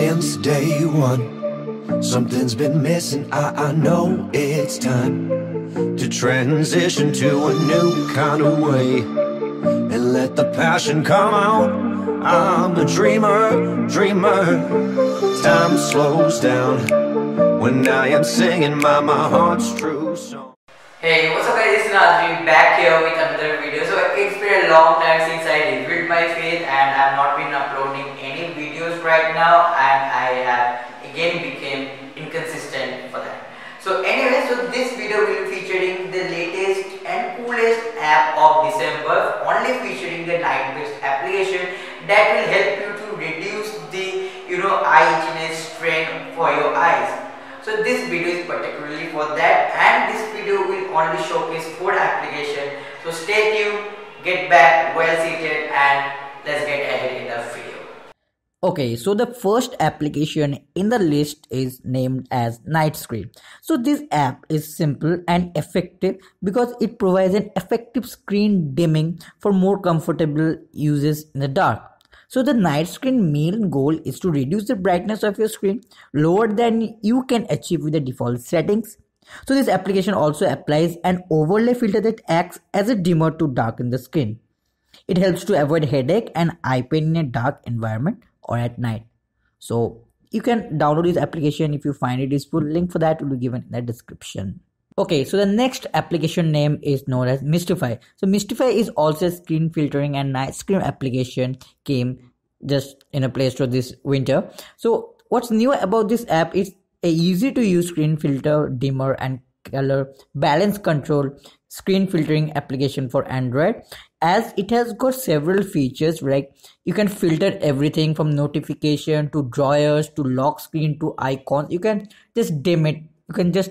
since day one. Something's been missing, I, I know it's time to transition to a new kind of way and let the passion come out. I'm a dreamer, dreamer. Time slows down when I am singing my, my heart's true song. Hey, what's up guys, it's Niladri back here with another video. So it's been a long time since I rebuilt my faith and I've not been uploading right now and I have again became inconsistent for that. So anyway, so this video will be featuring the latest and coolest app of December only featuring the night based application that will help you to reduce the you know eye itchiness strain for your eyes. So this video is particularly for that and this video will only showcase four application. So stay tuned, get back well seated Okay, so the first application in the list is named as Night Screen. So this app is simple and effective because it provides an effective screen dimming for more comfortable uses in the dark. So the night screen main goal is to reduce the brightness of your screen lower than you can achieve with the default settings. So this application also applies an overlay filter that acts as a dimmer to darken the screen. It helps to avoid headache and eye pain in a dark environment or at night. So you can download this application if you find it useful. Link for that will be given in the description. Okay, so the next application name is known as Mistify So Mistify is also a screen filtering and night screen application came just in a Play Store this winter. So what's new about this app is a easy to use screen filter, dimmer and color balance control screen filtering application for Android. As it has got several features like you can filter everything from notification to drawers to lock screen to icons. You can just dim it. You can just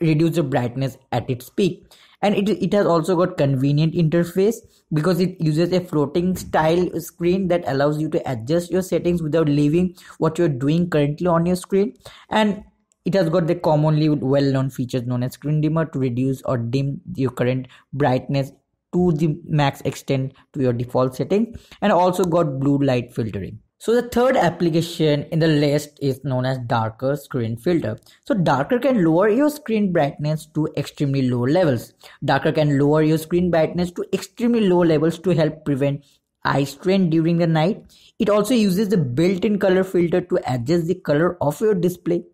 reduce the brightness at its peak. And it, it has also got convenient interface because it uses a floating style screen that allows you to adjust your settings without leaving what you're doing currently on your screen. And it has got the commonly well-known features known as screen dimmer to reduce or dim your current brightness to the max extent to your default setting and also got blue light filtering so the third application in the list is known as darker screen filter. So darker can lower your screen brightness to extremely low levels. Darker can lower your screen brightness to extremely low levels to help prevent eye strain during the night. It also uses the built-in color filter to adjust the color of your display.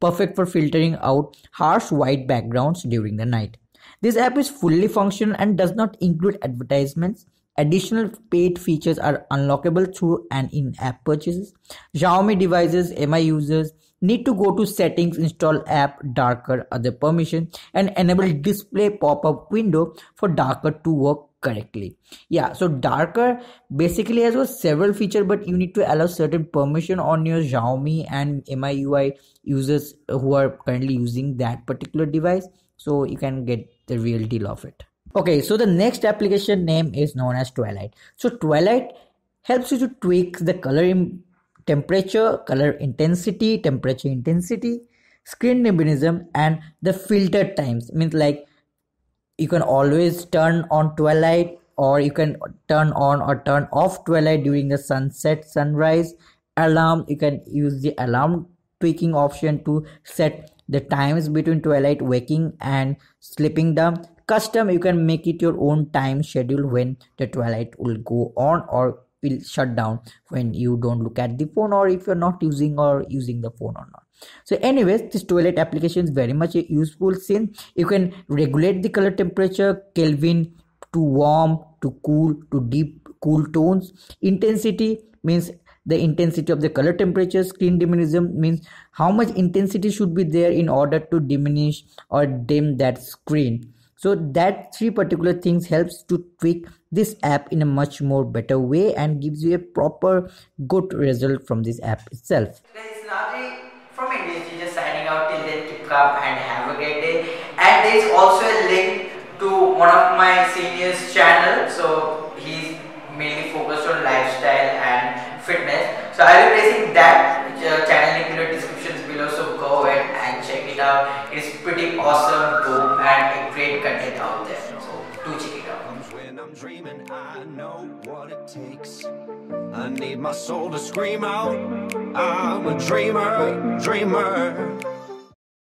Perfect for filtering out harsh white backgrounds during the night. This app is fully functional and does not include advertisements Additional paid features are unlockable through an in-app purchases. Xiaomi devices, MI users need to go to settings, install app, darker, other permission and enable display pop-up window for darker to work correctly. Yeah, so darker basically has got several features but you need to allow certain permission on your Xiaomi and MIUI users who are currently using that particular device so you can get the real deal of it. Okay, so the next application name is known as Twilight. So Twilight helps you to tweak the color in temperature, color intensity, temperature intensity, screen luminosity, and the filter times. Means like you can always turn on Twilight or you can turn on or turn off Twilight during the sunset, sunrise, alarm. You can use the alarm tweaking option to set the times between twilight waking and sleeping down custom you can make it your own time schedule when the twilight will go on or will shut down when you don't look at the phone or if you're not using or using the phone or not so anyways this Twilight application is very much a useful since you can regulate the color temperature kelvin to warm to cool to deep cool tones. Intensity means the intensity of the color temperature screen diminution means how much intensity should be there in order to diminish or dim that screen. So that three particular things helps to tweak this app in a much more better way and gives you a proper good result from this app itself this is Niladri from India just signing out calm and have a great day and there is also a link to one of my seniors channel. So he's mainly focused on lifestyle and fitness. So i'll be placing that uh, channel link in the descriptions below. So go ahead and check it out. It's pretty awesome. Dope and great content out there. So do check it out. When I'm dreaming, I know what it takes. I I need my soul to scream out. I'm a dreamer, dreamer.